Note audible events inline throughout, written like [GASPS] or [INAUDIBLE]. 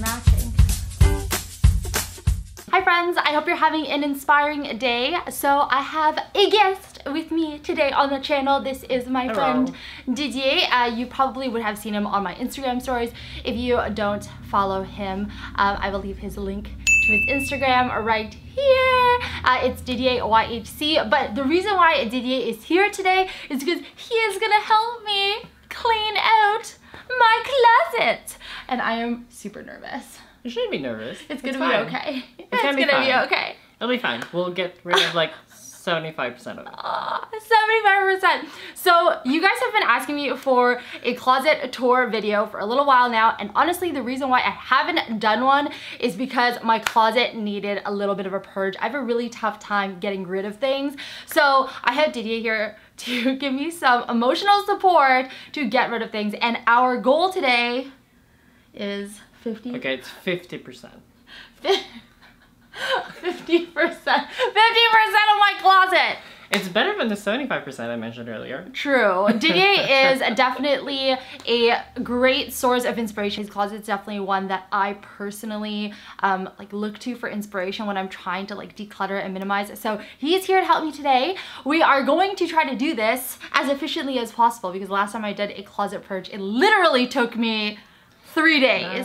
matching. Hi friends, I hope you're having an inspiring day. So I have a guest with me today on the channel. This is my Hello. friend Didier. Uh, you probably would have seen him on my Instagram stories. If you don't follow him, um, I will leave his link to his Instagram right here. Uh, it's Didier YHC. But the reason why Didier is here today is because he is gonna help me clean out my closet. And I am super nervous. You shouldn't be nervous. It's gonna fine. be okay. It's, gonna gonna, be be, okay. It'll be fine. We'll get rid of like 75% of it. Ah, 75%. So you guys have been asking me for a closet tour video for a little while now. And honestly, the reason why I haven't done one is because my closet needed a little bit of a purge. I have a really tough time getting rid of things. So I have Didier here [LAUGHS] to give me some emotional support to get rid of things. And our goal today is 50 Okay, it's 50%. [LAUGHS] 50%. 50% of my closet. It's better than the 75% I mentioned earlier. True. Didier [LAUGHS] is definitely a great source of inspiration. His closet is definitely one that I personally um, like look to for inspiration when I'm trying to like declutter and minimize. So he's here to help me today. We are going to try to do this as efficiently as possible because last time I did a closet purge, it literally took me three days.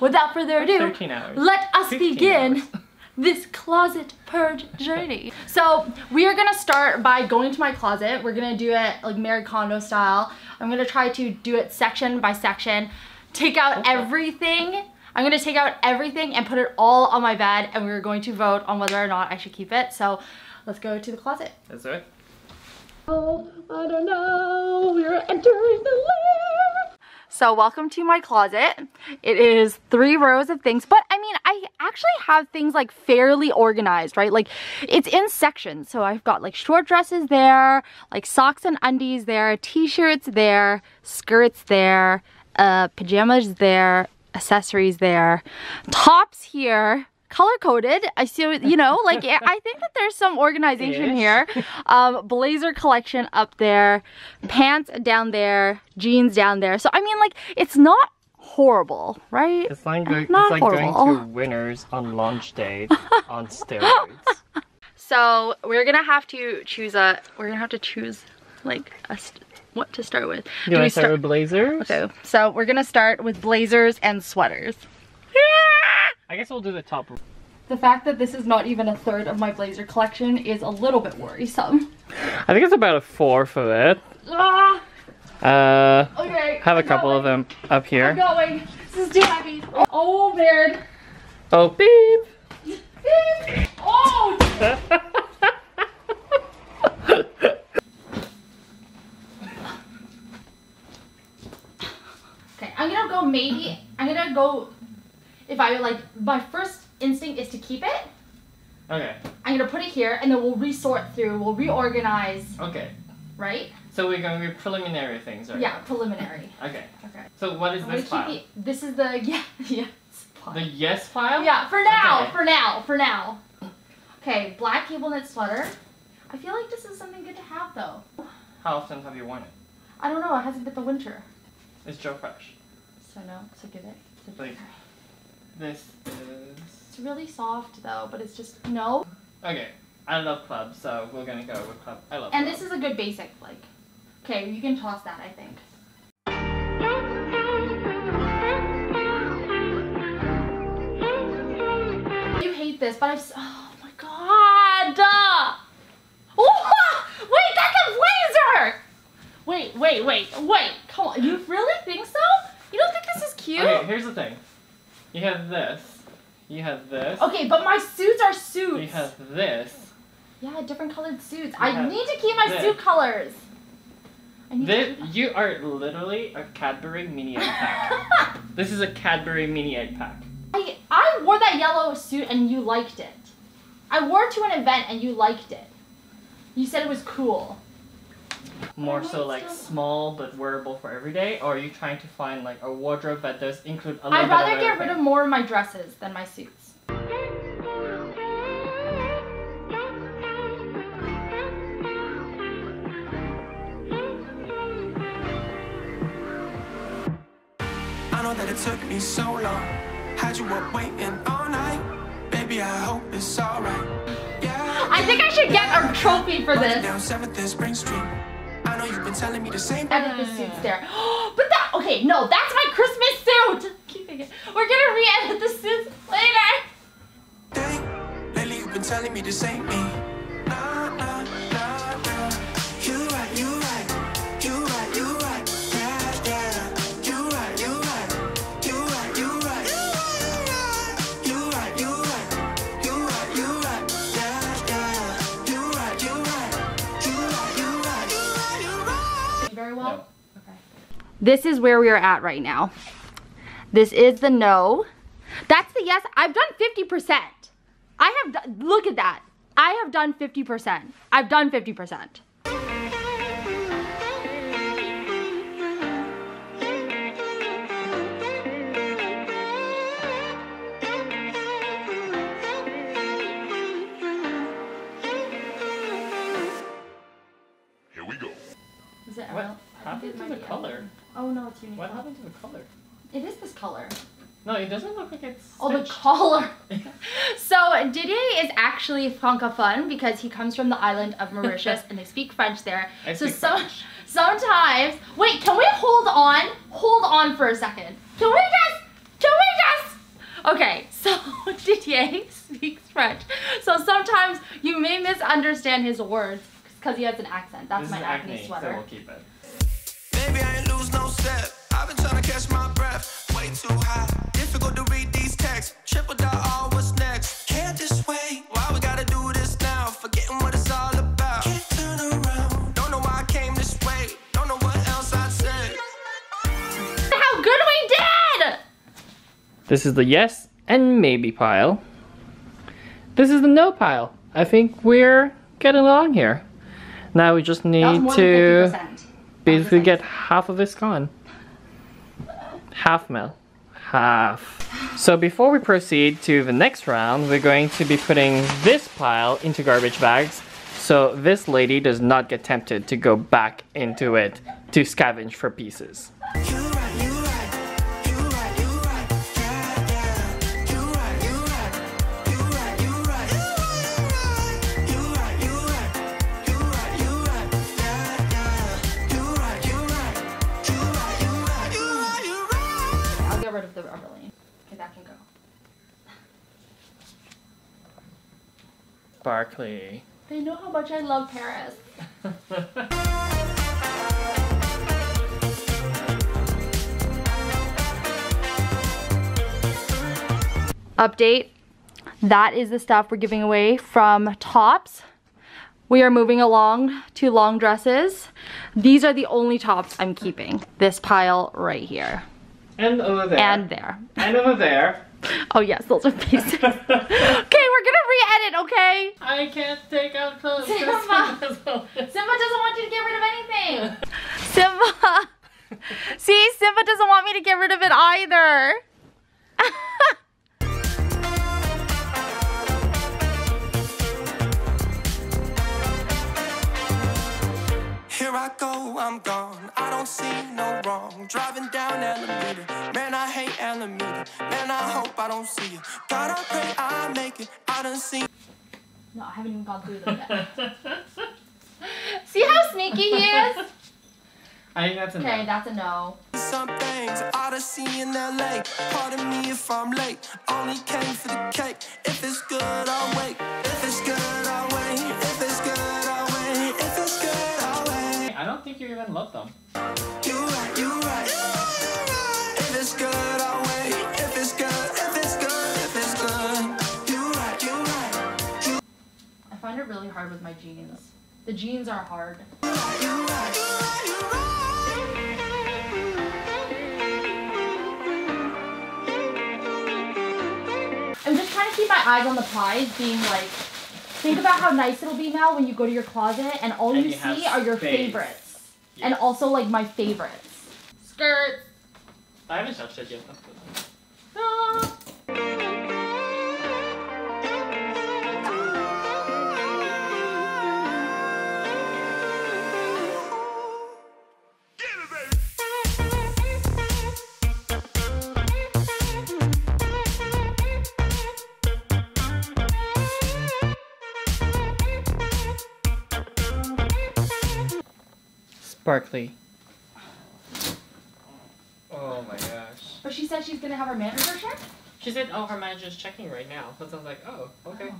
Without further ado, let us begin hours. [LAUGHS] this closet purge journey. So we are gonna start by going to my closet. We're gonna do it like Marie Kondo style. I'm gonna try to do it section by section, take out Okay. everything. I'm gonna take out everything and put it all on my bed and we're going to vote on whether or not I should keep it. So let's go to the closet. Let's do it. Oh, I don't know. We're entering the lair. So welcome to my closet. It is three rows of things, but I mean, I actually have things like fairly organized, right? Like it's in sections. So I've got like short dresses there, like socks and undies there, t-shirts there, skirts there, uh, pajamas there, accessories there, tops here, color coded. I see, you know, like [LAUGHS] I think that there's some organization Ish. here. Um, blazer collection up there, pants down there, jeans down there. So I mean, like it's not horrible, right? It's like, go- it's like going to [LAUGHS] winners on launch day [LAUGHS] on steroids. So we're gonna have to choose a. We're gonna have to choose like a st- what to start with. Do we to start with blazers? Okay, so we're gonna start with blazers and sweaters. I guess we'll do the top. The fact that this is not even a third of my blazer collection is a little bit worrisome. I think it's about a fourth of it. Ah, Uh, okay. have a I'm couple of them up I'm here. going. This is too heavy. Oh, beard. Oh, beep! Oh, okay. I'm gonna go maybe. I'm gonna go. If I like, my first instinct is to keep it. okay, I'm gonna put it here, and then we'll resort through. We'll reorganize, okay. right? So we're going with preliminary things, right? Yeah, preliminary. [LAUGHS] Okay. Okay. So what is I'm this file? keep the, this is the [LAUGHS] yeah yeah. The yes file? Yeah, for now, Okay. for now, for now. Okay, black cable knit sweater. I feel like this is something good to have though. How often have you worn it? I don't know, it hasn't been the winter. It's Joe Fresh. So no, so give it. So Like- This is... It's really soft though, but it's just no. Okay, I love club, so we're gonna go with club. I love And club. this is a good basic, like. Okay, you can toss that, I think. You hate this, but I've. Oh my god! Oh, wait, that's a blazer! Wait, wait, wait, wait. Come on, you really think so? You don't think this is cute? Okay, here's the thing. You have this. You have this. Okay, but my suits are suits. You have this. Yeah, different colored suits. You I need to keep my this. suit colors. I need This, you are literally a Cadbury mini egg pack. [LAUGHS] this is a Cadbury mini egg pack. I, I wore that yellow suit and you liked it. I wore it to an event and you liked it. You said it was cool. More so like like small but wearable for every day, or are you trying to find like a wardrobe that does include a little I'd bit rather of get rid of more of my dresses than my suits. I know that it took me so long Had you up waiting all night. Baby, I hope it's alright. Yeah. I think I should get a trophy for this. Down 7th and Spring Street. I know you've been telling me the same Edit the suits there. [GASPS] but that, okay, no, that's my Christmas suit. Keeping it. We're gonna re-edit the suits later. thing. Lately, you've been telling me this ain't me. This is where we are at right now. This is the no. That's the yes. I've done 50%. I have look at that. I have done 50%. I've done 50%. Oh no, it's unique. What happened to the color? It is this color. No, it doesn't look like it's. Oh, the collar. [LAUGHS] so Didier is actually francophone because he comes from the island of Mauritius [LAUGHS] and they speak French there. I so speak some, French. sometimes, wait, can we hold on? Hold on for a second. Can we just? Can we just? Okay, so [LAUGHS] Didier speaks French. So sometimes you may misunderstand his words because he has an accent. That's This my Acne, Acne, so sweater. we'll keep it. I've been trying to catch my breath. Way too high. Difficult to read these texts. Triple dot, all what's next. Can't just wait. Why we gotta do this now? Forgetting what it's all about. Can't turn around. Don't know why I came this way. Don't know what else I'd say. How good we did! This is the yes and maybe pile. This is the no pile. I think we're getting along here. Now we just need to basically get half of this gone. Half Mel. Half. So before we proceed to the next round, we're going to be putting this pile into garbage bags so this lady does not get tempted to go back into it to scavenge for pieces. Barkley. They know how much I love Paris. Update. That is the stuff we're giving away from tops. We are moving along to long dresses. These are the only tops I'm keeping. This pile right here. and over there. And there. and over there. Oh yes, those are pieces. [LAUGHS] okay, we're gonna re-edit, okay? I can't take out clothes. Simba. Simba doesn't want you to get rid of anything. [LAUGHS] Simba. [LAUGHS] See, Simba doesn't want me to get rid of it either. Go, I'm gone. I don't see no wrong. Driving down Alameda. Man, I hate Alameda. Man, I hope I don't see you. God, I pray I make it. I done seen. No, I haven't even gone through them yet. [LAUGHS] See how sneaky he is? I think that's enough. Okay, that's a no. Some things I done see in LA. Pardon me if I'm late. Only came for the cake. If it's good, I'll wait. If it's good, I'll wait. If think you even love them. You right, you right. If it's good, I'll wait. If it's good, if it's good, if it's good. You right, you right. I find it really hard with my jeans. The jeans are hard. You right, you right, you right. I'm just trying to keep my eyes on the prize, being like, think about how nice it'll be now when you go to your closet and all And you, you see are your space. favorites. And also like my favorites. Skirts. I haven't touched it yet. Barkley. Oh my gosh. But she said she's gonna have her manager check? She said, oh, her manager's checking right now. So I was like, oh, okay.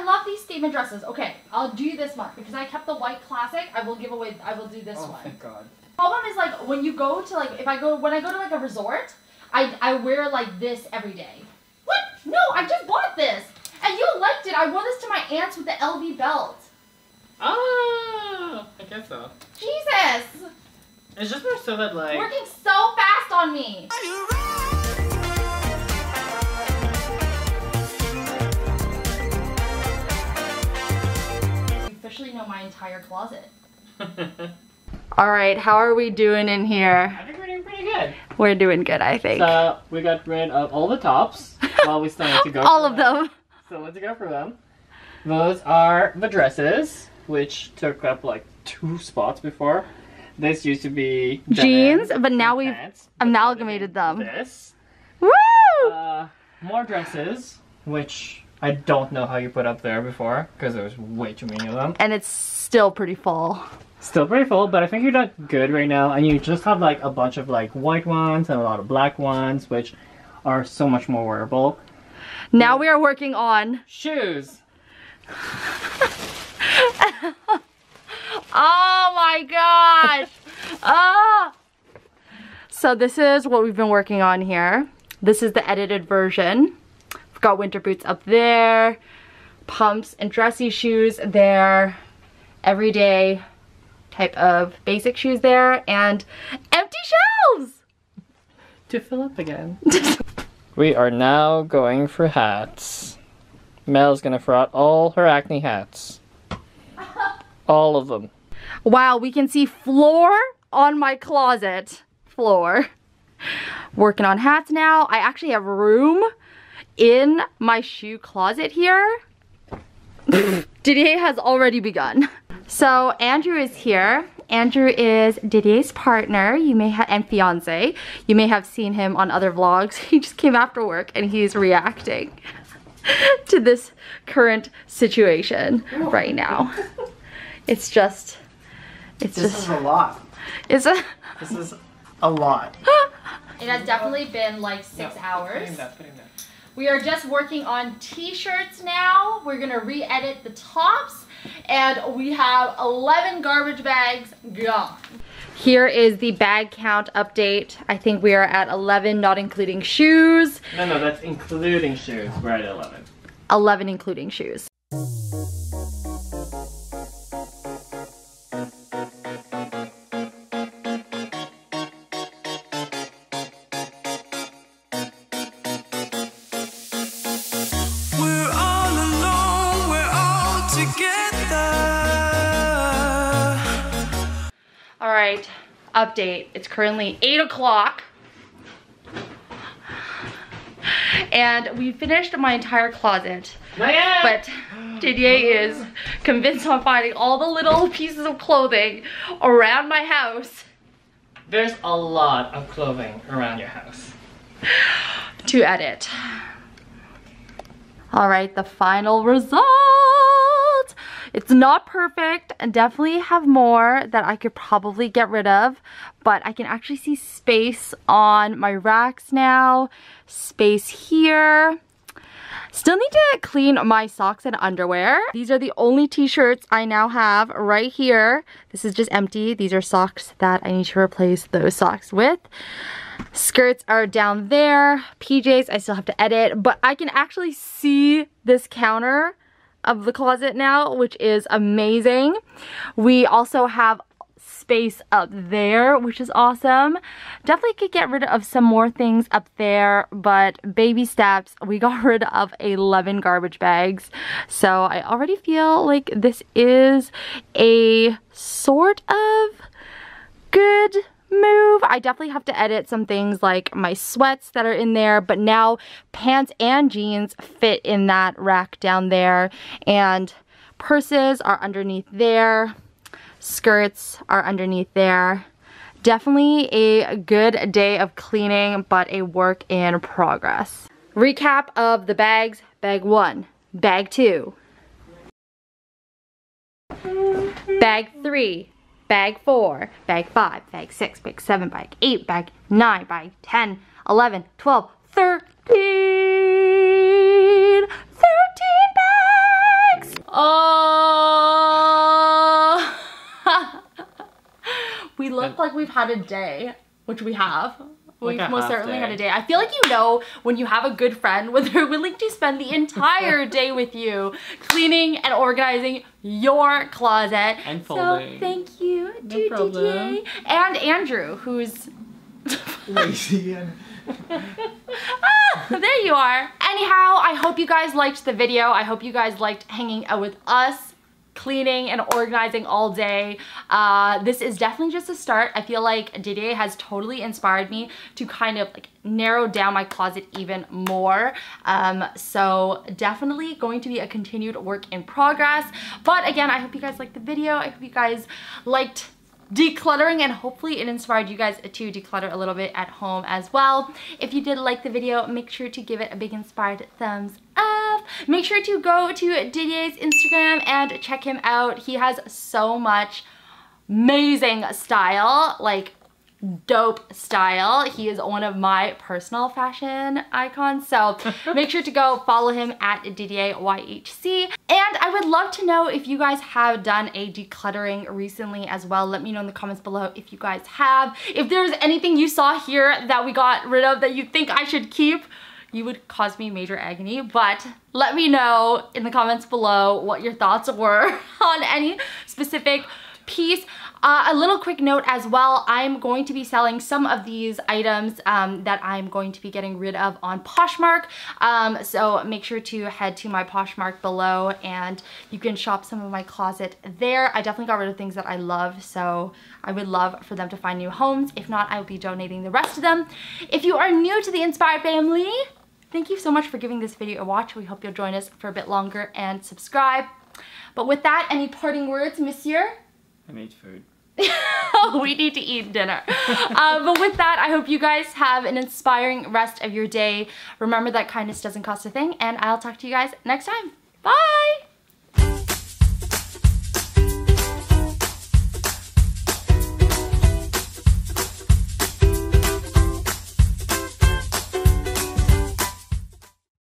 I love these statement dresses. Okay, I'll do this one because I kept the white classic. I will give away. I will do this oh, one. thank God. Problem is like when you go to like if I go when I go to like a resort, I I wear like this every day. What? No, I just bought this, and you liked it. I wore this to my aunt's with the LV belt. Oh, I guess so. Jesus, It's just more so that, like, working so fast on me. You officially know my entire closet. [LAUGHS] All right, how are we doing in here? I think we're doing pretty good. We're doing good, I think. So, we got rid of all the tops [LAUGHS] while we still need to go All for of them. Still need to go for them. Those are the dresses, which took up like two spots before. This used to be Jeans, denim but now we've pants, amalgamated them. This. Woo! Uh, more dresses, which I don't know how you put up there before because there was way too many of them. And it's still pretty full. Still pretty full, but I think you're done good right now. And you just have like a bunch of like white ones and a lot of black ones, which are so much more wearable. Now we are working on. Shoes. [LAUGHS] Oh my gosh! [LAUGHS] Ah! So this is what we've been working on here. This is the edited version. We've got winter boots up there, pumps and dressy shoes there, everyday type of basic shoes there, and empty shelves! To fill up again. [LAUGHS] we are now going for hats. Mel's gonna throw out all her Acne hats. All of them. Wow, we can see floor on my closet floor. Working on hats now. I actually have room in my shoe closet here. [LAUGHS] Didier has already begun. So Andrew is here. Andrew is Didier's partner. You may have and fiance. You may have seen him on other vlogs. [LAUGHS] He just came after work and he's reacting [LAUGHS] to this current situation right now. It's just it's just is a lot. it's a This is a lot. It has definitely been like six hours. We are just working on t-shirts now. We're gonna re-edit the tops and we have 11 garbage bags gone. Here is the bag count update. I think we are at 11 not including shoes, No, no, that's including shoes. We're at 11. 11 including shoes. Update. It's currently eight o'clock. And we finished my entire closet. But Didier is convinced on finding all the little pieces of clothing around my house There's a lot of clothing around your house. to edit. All right, the final result. It's not perfect and definitely have more that I could probably get rid of, but I can actually see space on my racks now, space here. Still need to clean my socks and underwear. These are the only t-shirts I now have right here. This is just empty. These are socks that I need to replace those socks with. Skirts are down there. PJs I still have to edit, but I can actually see this counter of the closet now, which is amazing. We also have space up there, which is awesome. Definitely could get rid of some more things up there, but baby steps, we [LAUGHS] got rid of 11 garbage bags. So I already feel like this is a sort of good move. I definitely have to edit some things like my sweats that are in there, but now pants and jeans fit in that rack down there and purses are underneath there. Skirts are underneath there. Definitely a good day of cleaning, but a work in progress. Recap of the bags. Bag one, bag two, bag three, bag four, bag five, bag six, bag seven, bag eight, bag nine, bag 10, 11, 12, 13. 13 bags! Oh! [LAUGHS] we look like we've had a day, which we have. We've Like a most certainly day. had a day. I feel like you know when you have a good friend when they're willing to spend the entire [LAUGHS] day with you cleaning and organizing your closet. And So folding. thank you No to problem. DJ and Andrew, who's [LAUGHS] Lazy and [LAUGHS] ah, there you are. Anyhow, I hope you guys liked the video. I hope you guys liked hanging out with us cleaning and organizing all day. Uh, this is definitely just a start. I feel like Didier has totally inspired me to kind of like narrow down my closet even more. Um, so definitely going to be a continued work in progress. But again, I hope you guys liked the video. I hope you guys liked decluttering and hopefully it inspired you guys to declutter a little bit at home as well. If you did like the video, make sure to give it a big inspired thumbs up. Make sure to go to Didier's Instagram and check him out. He has so much amazing style, like dope style. He is one of my personal fashion icons. So [LAUGHS] make sure to go follow him at didieryhc. And I would love to know if you guys have done a decluttering recently as well. Let me know in the comments below if you guys have. If there's anything you saw here that we got rid of that you think I should keep, you would cause me major agony, but let me know in the comments below what your thoughts were [LAUGHS] on any specific piece. Uh, a little quick note as well, I'm going to be selling some of these items um, that I'm going to be getting rid of on Poshmark. Um, so make sure to head to my Poshmark below and you can shop some of my closet there. I definitely got rid of things that I love, so I would love for them to find new homes. If not, I will be donating the rest of them. If you are new to the Inspired Family, thank you so much for giving this video a watch. We hope you'll join us for a bit longer and subscribe. But with that, any parting words, monsieur? I made food. [LAUGHS] we need to eat dinner. uh, but with that, I hope you guys have an inspiring rest of your day. Remember that kindness doesn't cost a thing, and I'll talk to you guys next time. Bye!